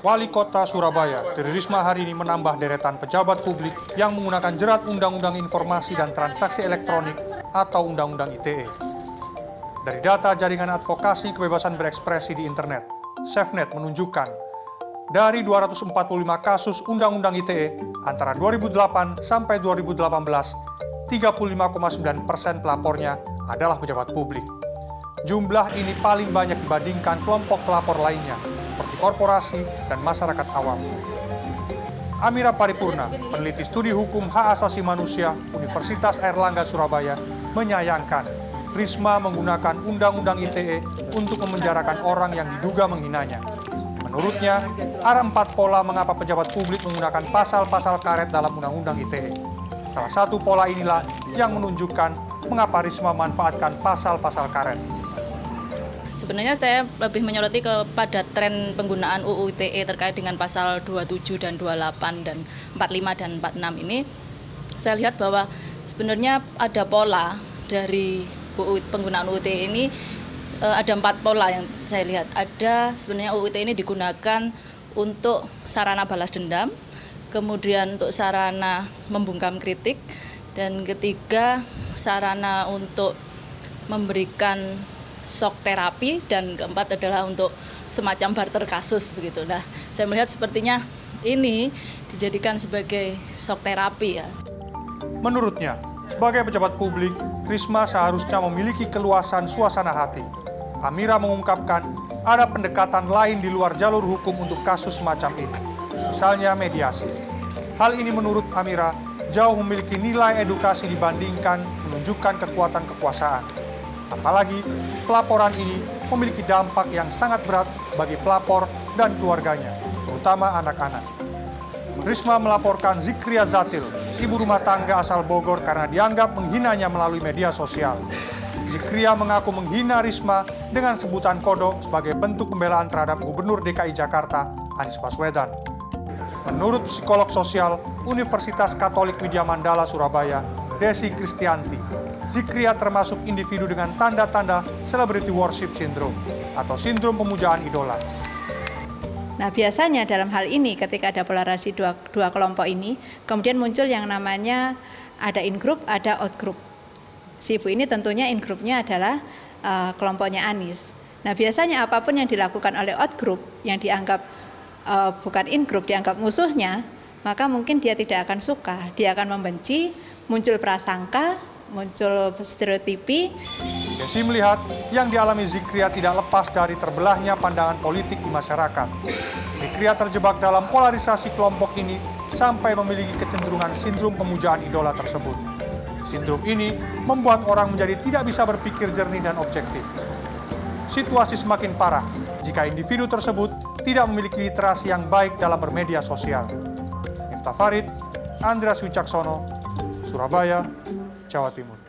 Wali Kota Surabaya, Tri Risma hari ini menambah deretan pejabat publik yang menggunakan jerat Undang-Undang Informasi dan Transaksi Elektronik atau Undang-Undang ITE. Dari data Jaringan Advokasi Kebebasan Berekspresi di Internet, SafeNet menunjukkan dari 245 kasus Undang-Undang ITE antara 2008 sampai 2018, 35,9 persen pelapornya adalah pejabat publik. Jumlah ini paling banyak dibandingkan kelompok pelapor lainnya, seperti korporasi dan masyarakat awam. Amira Paripurna, peneliti studi hukum hak asasi manusia Universitas Airlangga Surabaya, menyayangkan Risma menggunakan Undang-Undang ITE untuk memenjarakan orang yang diduga menghinanya. Menurutnya, ada empat pola mengapa pejabat publik menggunakan pasal-pasal karet dalam Undang-Undang ITE. Salah satu pola inilah yang menunjukkan mengapa Risma memanfaatkan pasal-pasal karet. Sebenarnya saya lebih menyoroti kepada tren penggunaan UU ITE terkait dengan pasal 27 dan 28 dan 45 dan 46 ini. Saya lihat bahwa sebenarnya ada pola dari UU penggunaan UU ITE ini eh, ada empat pola yang saya lihat. Ada sebenarnya UU ITE ini digunakan untuk sarana balas dendam, kemudian untuk sarana membungkam kritik, dan ketiga sarana untuk memberikan shock terapi dan keempat adalah untuk semacam barter kasus begitu. Nah, saya melihat sepertinya ini dijadikan sebagai shock terapi ya. Menurutnya, sebagai pejabat publik, Risma seharusnya memiliki keluasan suasana hati. Amira mengungkapkan ada pendekatan lain di luar jalur hukum untuk kasus semacam ini, misalnya mediasi. Hal ini menurut Amira jauh memiliki nilai edukasi dibandingkan menunjukkan kekuatan kekuasaan. Apalagi pelaporan ini memiliki dampak yang sangat berat bagi pelapor dan keluarganya, terutama anak-anak. Risma melaporkan Zikria Zatil, ibu rumah tangga asal Bogor karena dianggap menghinanya melalui media sosial. Zikria mengaku menghina Risma dengan sebutan kodok sebagai bentuk pembelaan terhadap Gubernur DKI Jakarta, Anies Baswedan. Menurut psikolog sosial Universitas Katolik Widya Mandala Surabaya, Desi Kristianti, Zikria termasuk individu dengan tanda-tanda celebrity worship syndrome atau sindrom pemujaan idola. Nah biasanya dalam hal ini ketika ada polarisasi dua, dua kelompok ini, kemudian muncul yang namanya ada in group, ada out group. Si ibu ini tentunya in groupnya adalah uh, kelompoknya Anis. Nah biasanya apa pun yang dilakukan oleh out group yang dianggap uh, bukan in group, dianggap musuhnya, maka mungkin dia tidak akan suka, dia akan membenci, muncul prasangka, muncul stereotipi. Desi melihat yang dialami Zikria tidak lepas dari terbelahnya pandangan politik di masyarakat. Zikria terjebak dalam polarisasi kelompok ini sampai memiliki kecenderungan sindrom pemujaan idola tersebut. Sindrom ini membuat orang menjadi tidak bisa berpikir jernih dan objektif. Situasi semakin parah jika individu tersebut tidak memiliki literasi yang baik dalam bermedia sosial. Miftah Farid, Andreas Wicaksono, Surabaya, Chao a Timur.